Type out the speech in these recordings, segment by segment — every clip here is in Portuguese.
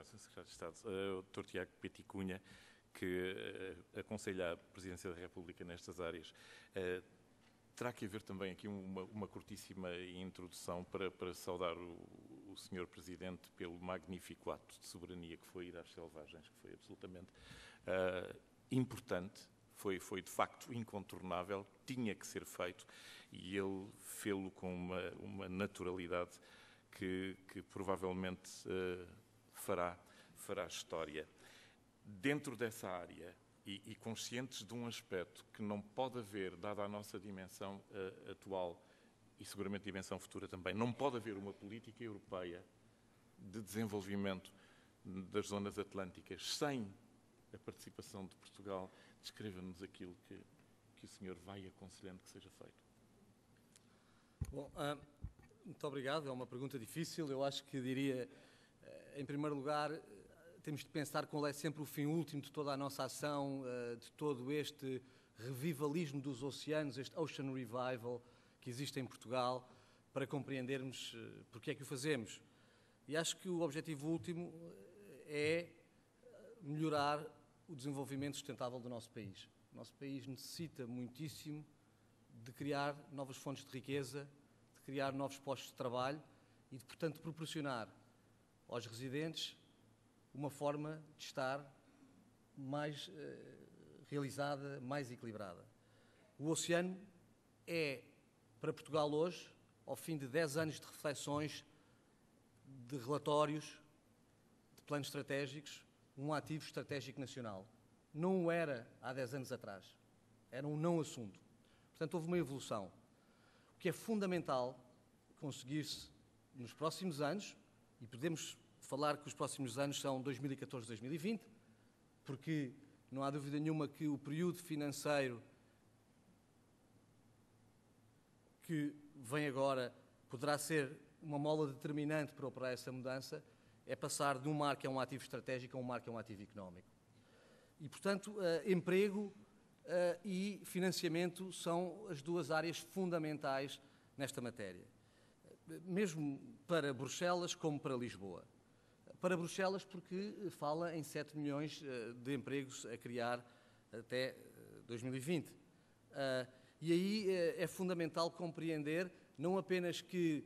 obrigado, Sr. Secretário de Estado. Uh, o Dr. Tiago Peticunha, que uh, aconselha a Presidência da República nestas áreas, uh, terá que haver também aqui uma, uma curtíssima introdução para, para saudar o, o Sr. Presidente pelo magnífico ato de soberania que foi ir às selvagens, que foi absolutamente uh, importante, foi, foi de facto incontornável, tinha que ser feito e ele fê-lo com uma, uma naturalidade que, que provavelmente uh, fará, fará história. Dentro dessa área, e, e, conscientes de um aspecto que não pode haver, dada a nossa dimensão uh, atual e seguramente dimensão futura também, não pode haver uma política europeia de desenvolvimento das zonas atlânticas sem a participação de Portugal. Descreva-nos aquilo que, que o senhor vai aconselhando que seja feito. Bom, uh, muito obrigado. É uma pergunta difícil. Eu acho que diria, em primeiro lugar, temos de pensar qual é sempre o fim último de toda a nossa ação, de todo este revivalismo dos oceanos, este Ocean Revival que existe em Portugal, para compreendermos porque é que o fazemos. E acho que o objetivo último é melhorar o desenvolvimento sustentável do nosso país. O nosso país necessita muitíssimo de criar novas fontes de riqueza, de criar novos postos de trabalho e de, portanto, proporcionar aos residentes uma forma de estar mais eh, realizada, mais equilibrada. O oceano é, para Portugal hoje, ao fim de 10 anos de reflexões, de relatórios, de planos estratégicos, um ativo estratégico nacional. Não o era há 10 anos atrás. Era um não assunto. Portanto, houve uma evolução. O que é fundamental conseguir-se nos próximos anos, e podemos falar que os próximos anos são 2014-2020, porque não há dúvida nenhuma que o período financeiro que vem agora poderá ser uma mola determinante para operar essa mudança, é passar de um mar que é um ativo estratégico a um mar que é um ativo económico. E, portanto, uh, emprego uh, e financiamento são as duas áreas fundamentais nesta matéria, mesmo para Bruxelas como para Lisboa. Para Bruxelas, porque fala em 7 milhões uh, de empregos a criar até 2020. Uh, e aí é fundamental compreender não apenas que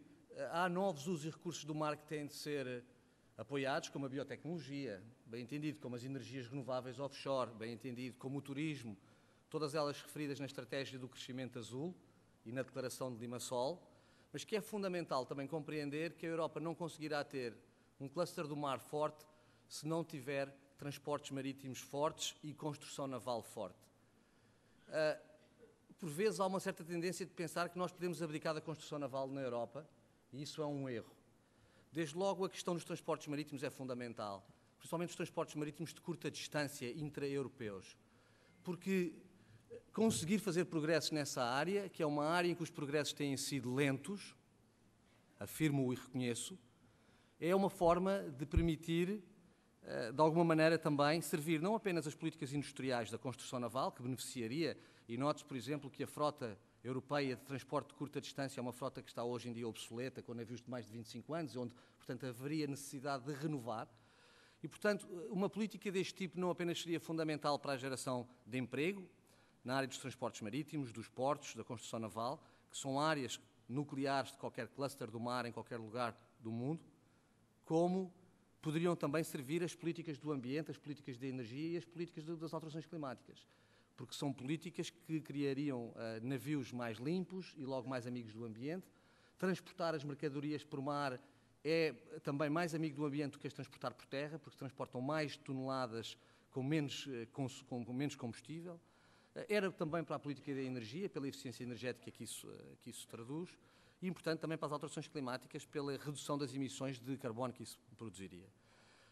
há novos usos e recursos do mar que têm de ser apoiados, como a biotecnologia, bem entendido, como as energias renováveis offshore, bem entendido, como o turismo, todas elas referidas na estratégia do crescimento azul e na declaração de Limassol, mas que é fundamental também compreender que a Europa não conseguirá ter um cluster do mar forte se não tiver transportes marítimos fortes e construção naval forte. Uh, por vezes há uma certa tendência de pensar que nós podemos abdicar da construção naval na Europa, e isso é um erro. Desde logo, a questão dos transportes marítimos é fundamental, principalmente os transportes marítimos de curta distância intra-europeus, porque conseguir fazer progressos nessa área, que é uma área em que os progressos têm sido lentos, afirmo e reconheço, é uma forma de permitir, eh, de alguma maneira também, servir não apenas as políticas industriais da construção naval, que beneficiaria, e note por exemplo, que a frota europeia de transporte de curta distância é uma frota que está hoje em dia obsoleta, com navios de mais de 25 anos, onde, portanto, haveria necessidade de renovar. E, portanto, uma política deste tipo não apenas seria fundamental para a geração de emprego, na área dos transportes marítimos, dos portos, da construção naval, que são áreas nucleares de qualquer cluster do mar em qualquer lugar do mundo, como poderiam também servir as políticas do ambiente, as políticas de energia e as políticas das alterações climáticas. Porque são políticas que criariam uh, navios mais limpos e logo mais amigos do ambiente. Transportar as mercadorias por mar é também mais amigo do ambiente do que as transportar por terra, porque transportam mais toneladas com menos, eh, com, com menos combustível. Era também para a política da energia, pela eficiência energética que isso, eh, que isso traduz, e importante também para as alterações climáticas, pela redução das emissões de carbono que isso produziria.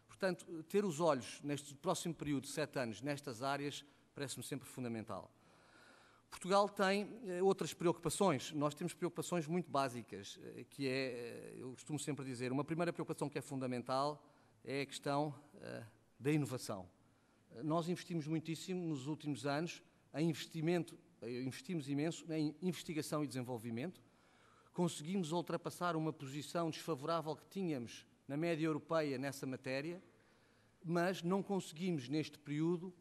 Portanto, ter os olhos neste próximo período de sete anos nestas áreas parece-me sempre fundamental. Portugal tem eh, outras preocupações. Nós temos preocupações muito básicas, eh, que é, eu costumo sempre dizer, uma primeira preocupação que é fundamental é a questão da inovação. Nós investimos muitíssimo nos últimos anos em investimento, investimos imenso em investigação e desenvolvimento, conseguimos ultrapassar uma posição desfavorável que tínhamos na média europeia nessa matéria mas não conseguimos, neste período,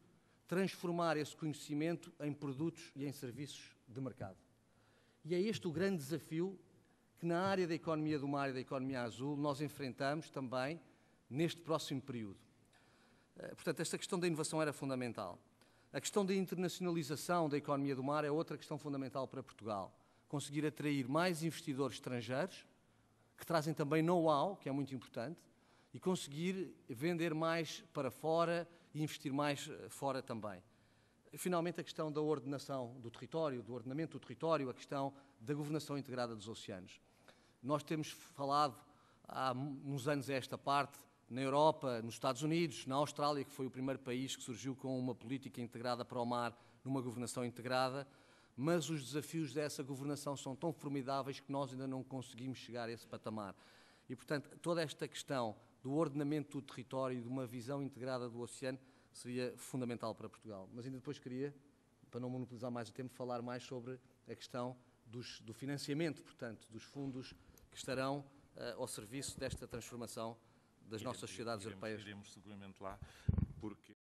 transformar esse conhecimento em produtos e em serviços de mercado. E é este o grande desafio que, na área da economia do mar e da economia azul, nós enfrentamos também neste próximo período. Eh, portanto, esta questão da inovação era fundamental. A questão da internacionalização da economia do mar é outra questão fundamental para Portugal. Conseguir atrair mais investidores estrangeiros, que trazem também know-how, que é muito importante, e conseguir vender mais para fora e investir mais eh, fora também. Finalmente, a questão da ordenação do território, do ordenamento do território, a questão da governação integrada dos oceanos. Nós temos falado há uns anos a esta parte, na Europa, nos Estados Unidos, na Austrália, que foi o primeiro país que surgiu com uma política integrada para o mar, numa governação integrada, mas os desafios dessa governação são tão formidáveis que nós ainda não conseguimos chegar a esse patamar. E, portanto, toda esta questão do ordenamento do território e de uma visão integrada do oceano seria fundamental para Portugal. Mas ainda depois queria, para não monopolizar mais o tempo, falar mais sobre a questão dos, do financiamento, portanto, dos fundos que estarão uh, ao serviço desta transformação das iremos, nossas sociedades iremos, europeias. Iremos seguramente lá, porque